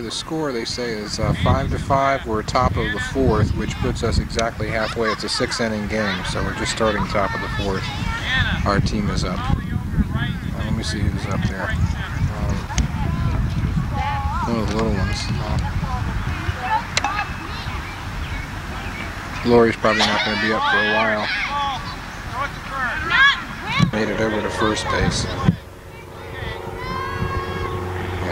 The score they say is uh, five to five. We're top of the fourth, which puts us exactly halfway. It's a six-inning game, so we're just starting top of the fourth. Our team is up. Uh, let me see who's up there. Um, one of the little ones. Uh, Lori's probably not going to be up for a while. Made it over to first base.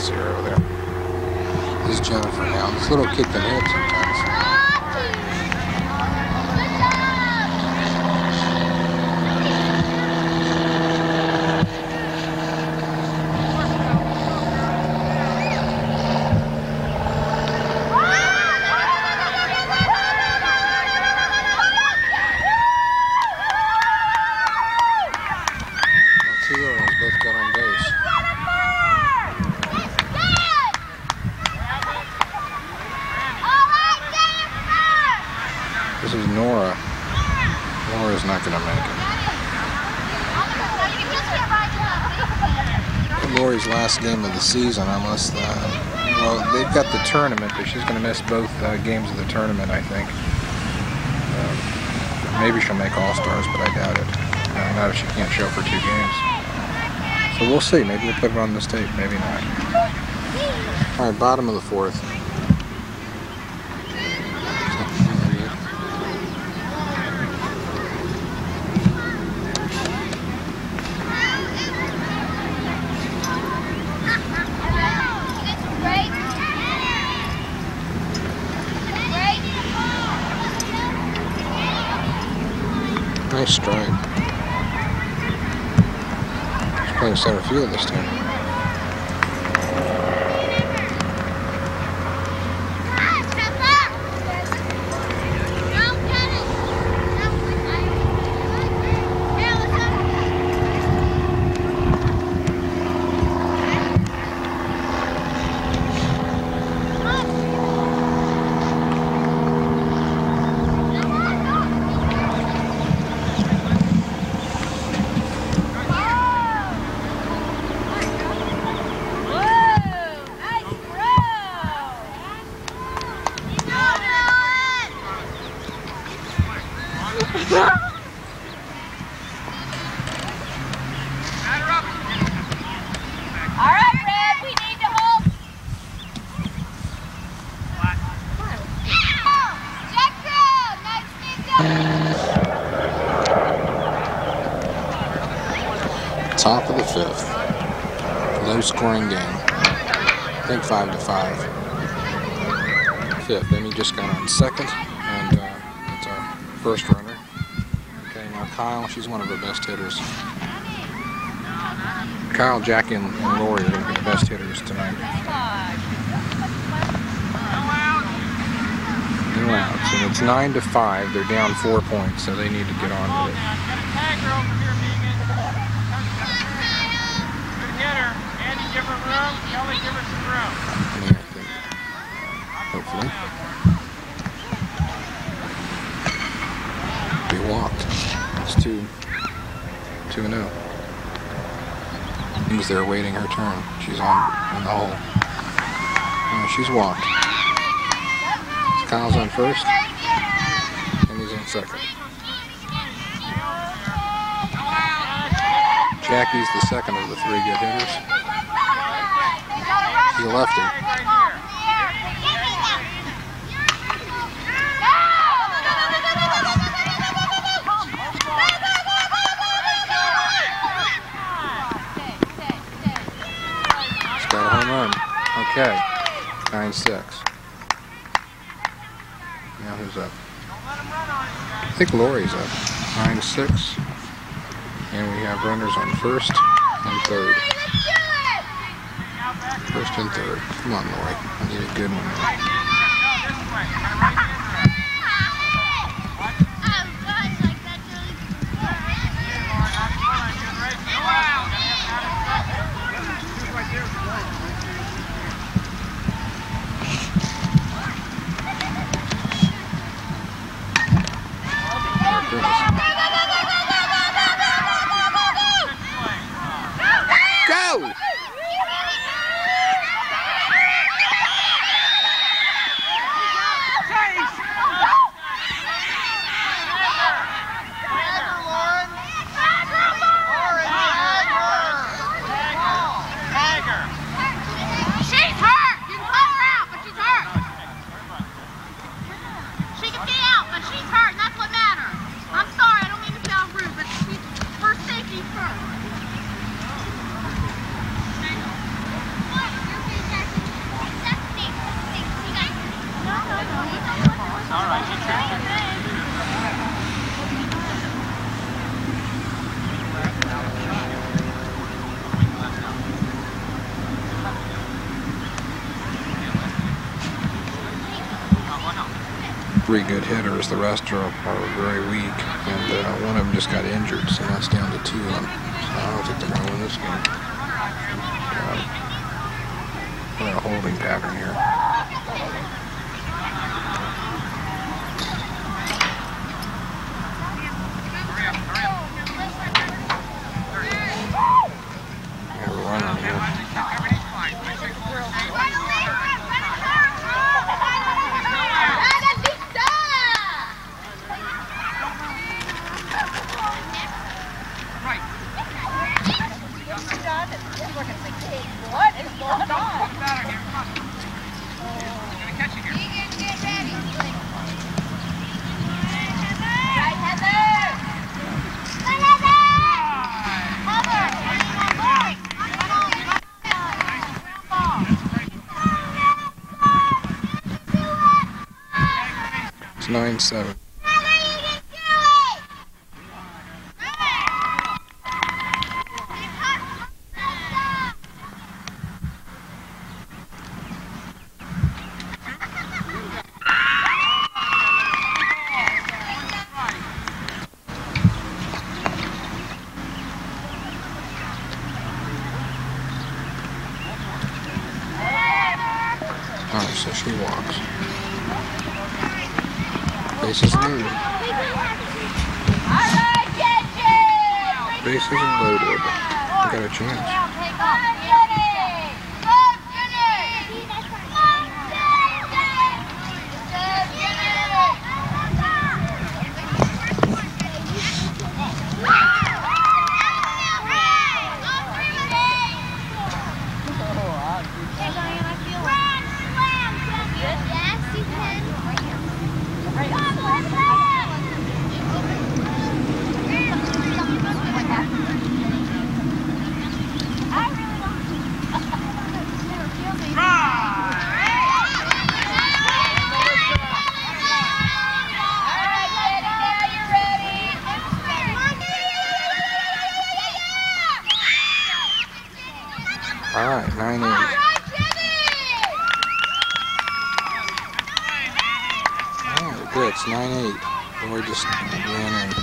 See her over there. Is Jennifer now. This little kid can hit sometimes. Well, two Orioles both got on base. This is Nora. Nora's not going to make it. Lori's last game of the season, unless uh, well, they've got the tournament, but she's going to miss both uh, games of the tournament, I think. Um, maybe she'll make All Stars, but I doubt it. Uh, not if she can't show for two games. So we'll see. Maybe we'll put it on this tape. Maybe not. All right, bottom of the fourth. Nice strike. He's playing center field this time. All right, Red, we need to hold. Check down. Next thing Top of the fifth. Low scoring game. I think five to five. Fifth. Amy just got on second, and uh, it's our first runner. Okay, now Kyle, she's one of our best hitters. Kyle, Jackie, and, and Lori are going to be the best hitters tonight. No outs, and it's nine to five. They're down four points, so they need to get on with it. Think. Hopefully. We walked. It's two, two and oh. Means they're waiting her turn. She's on in the hole. Uh, she's walked. Kyle's on first, and he's on second. Jackie's the second of the three good hitters. A lefty. Okay. 9 6. Now who's up? I think Lori's up. 9 6. And we have runners on first and third. First and third. Come on, Lori. I need a good one. three good hitters. The rest are, are very weak, and uh, one of them just got injured, so that's down to two of them. So I don't think they're going to win this game. Uh, we're in a holding pattern here. Seven. Oh, so she walks. Bases loaded. All right, Gigi! Bases are loaded. We got a chance. It's nine eight. Boy just ran in.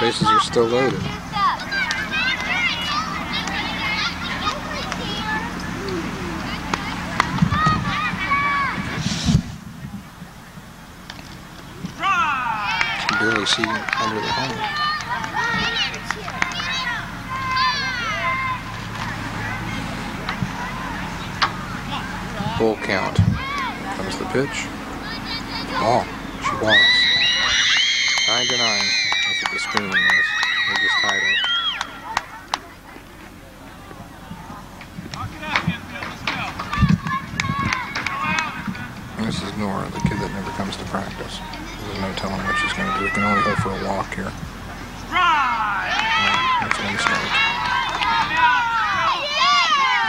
Bases are still loaded. Can barely see under the home. Full count. Comes the pitch. Ball. She walks. Nine to nine. That's what the screaming was. They just tied it. This is Nora, the kid that never comes to practice. There's no telling what she's going to do. We can only hope for a walk here. Yeah, That's one strike.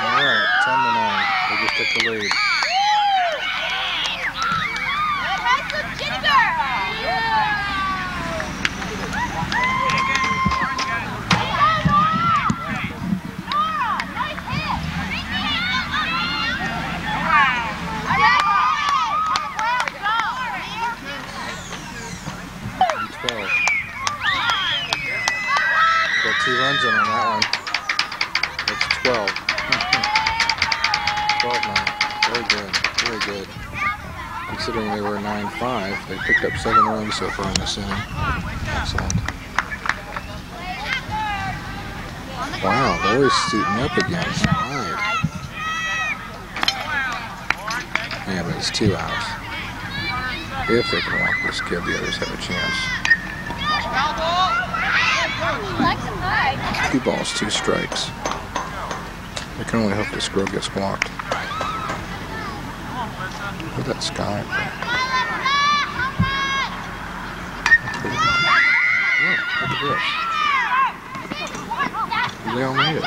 All right, 10 to 9. They just took the lead. Two runs in on that one. That's 12. 12 now. Very good. Very good. Considering they were 9-5, they picked up seven runs so far in this inning. Excellent. Wow, Lori's suiting up again. Right. Yeah, but it's two outs. If they can walk this kid, the others have a chance. Two balls, two strikes. I can only hope this girl gets walked. Look at that sky. They all made it.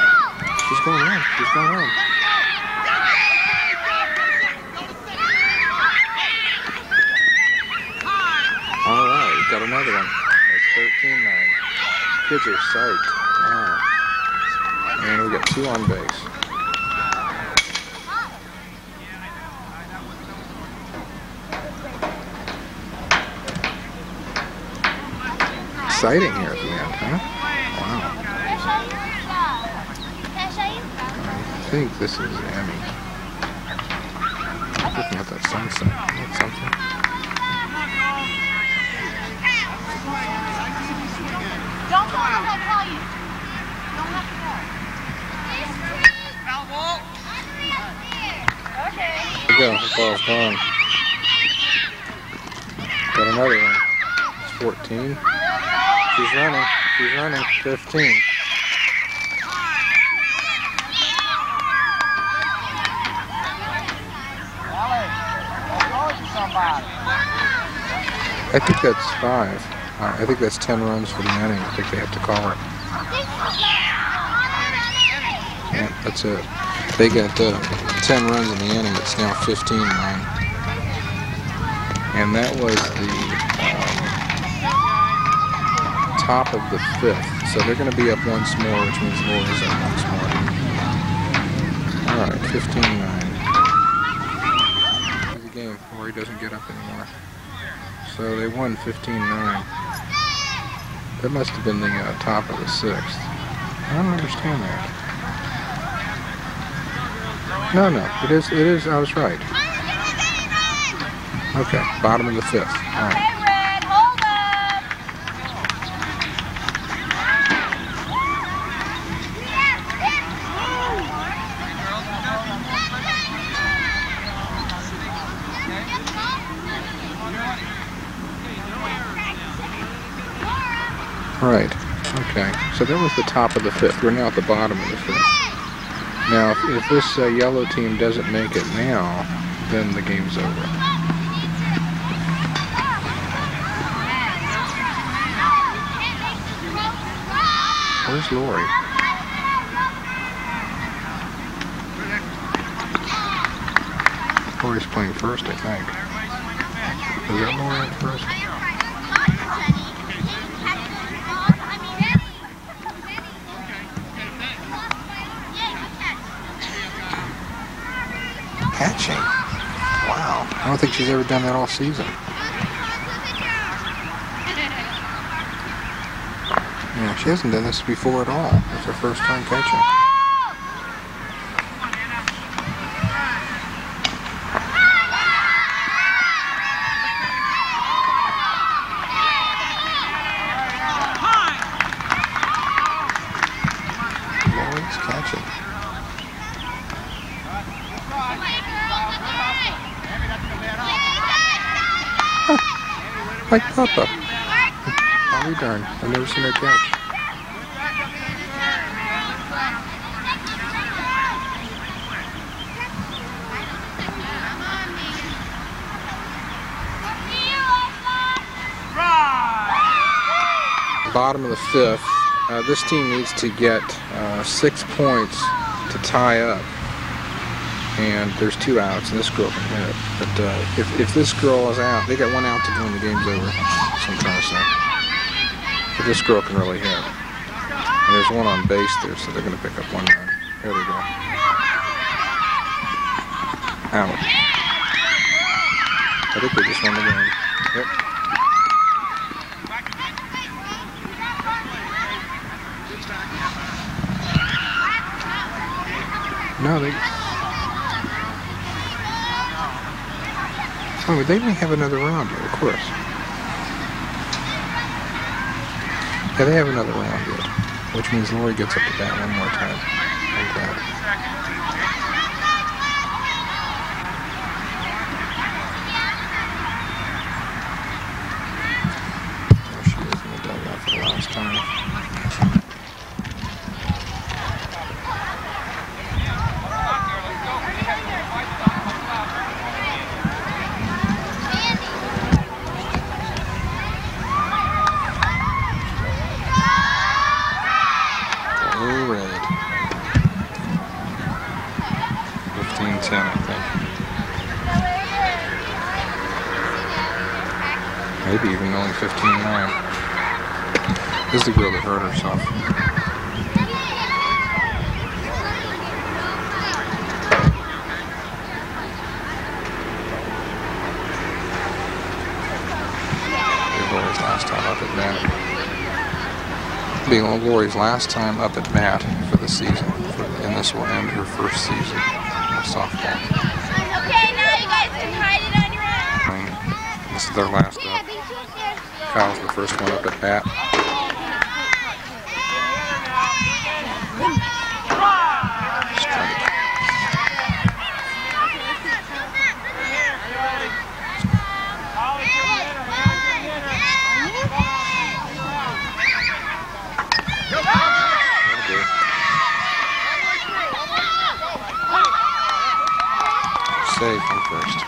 She's going on. She's going on. All right, we've got another one. That's 13-9. Kids are psyched. Wow. And we got two on base. Exciting here at the end, huh? Wow. I think this is Emmy. Looking at that sunset. That's something. Don't go the call you. There you go. The ball's gone. Got another one. It's 14. She's running. She's running. 15. I think that's five. Uh, I think that's 10 runs for the inning. I think they have to call it. That's it. They got uh, 10 runs in the inning. It's now 15 9. And that was the um, top of the fifth. So they're going to be up once more, which means Lori's up once more. All right, 15 9. The game. Lori doesn't get up anymore. So they won 15 9. That must have been the uh, top of the sixth. I don't understand that. No, no, it is. It is. I was right. Okay, bottom of the fifth. All right. Okay, Red, hold up. Right. Okay. So that was the top of the fifth. We're now at the bottom of the fifth. Now, if, if this uh, yellow team doesn't make it now, then the game's over. Where's Lori? Lori's playing first, I think. Is that Lori at first? Catching. Wow. I don't think she's ever done that all season. Yeah, she hasn't done this before at all. It's her first time catching. Lori's catching. Like Papa. I'll be darned. I've never seen her catch. Bottom of the fifth. Uh, this team needs to get uh, six points to tie up. And there's two outs, and this girl can hit it. But uh, if, if this girl is out, they got one out to go and the game's over. What I'm trying to say. But this girl can really hit. And there's one on base there, so they're going to pick up one run. There they go. Out. I think they just won the game. Yep. No, they. They may have another round yet, of course. Yeah, they have another round yet, which means Lori gets up to bat one more time. 15 lamb. This is the girl that hurt herself. Glory's last time up at Matt. Being old Glory's last time up at Matt for the season, for, and this will end her first season of softball. Okay, now you guys can hide it on your own. This is their last up. Kyle's the first one up at bat. Just trying to That'll do it. Save from first.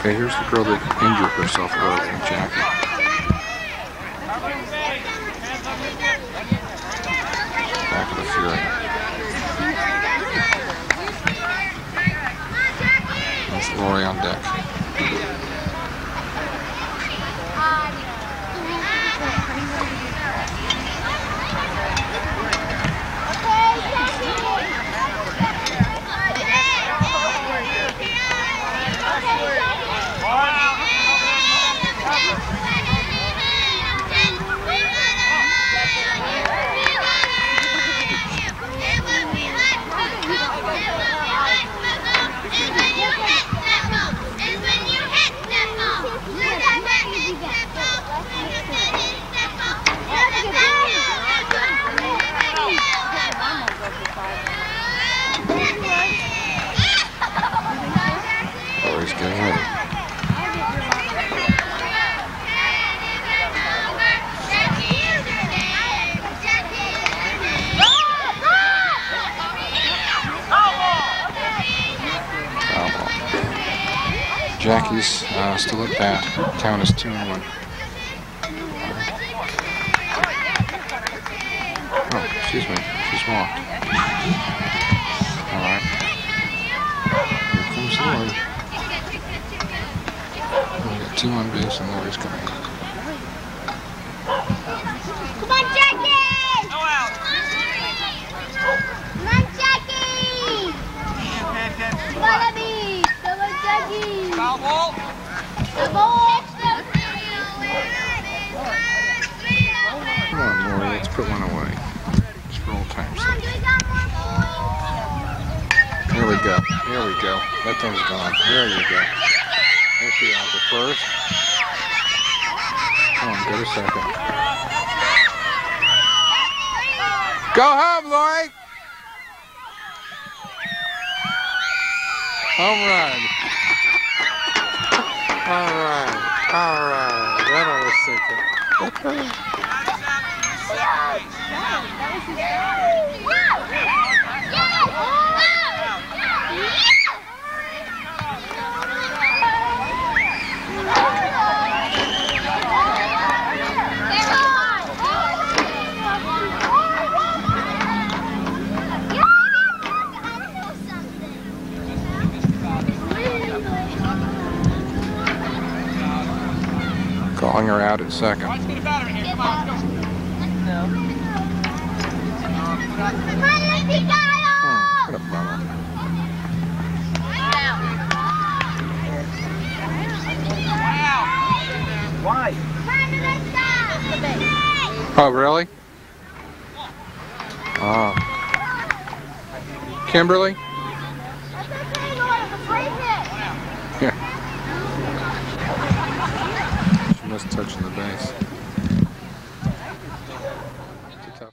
Okay, here's the girl that injured herself earlier, Jackie. Back of the Fury. That's Lori on deck. Lori's getting ready. Foul ball. Jackie's uh, still at bat. Count is two and one. Oh, excuse me. She's walked. All right. Here comes Lori. We got two on base and Lori's coming. Come on, Jackie! Come on, Jackie! Come on, Abby! Come on, Jackie! Foul ball. The ball! Come on, Lori. Let's put one away. Just for old time's Mom, sake. do we got more points? Here we go. Here we go. That thing's gone. There you go. There she out the first. Come on, get a second. Go home, Lori! Home run. All right. All right. That was thinking. Calling her out at second. Let's get a batter here. Come on, let's go. Hmm, what a bummer. Why? Oh, really? Oh. Kimberly? Yeah. She must touching the base.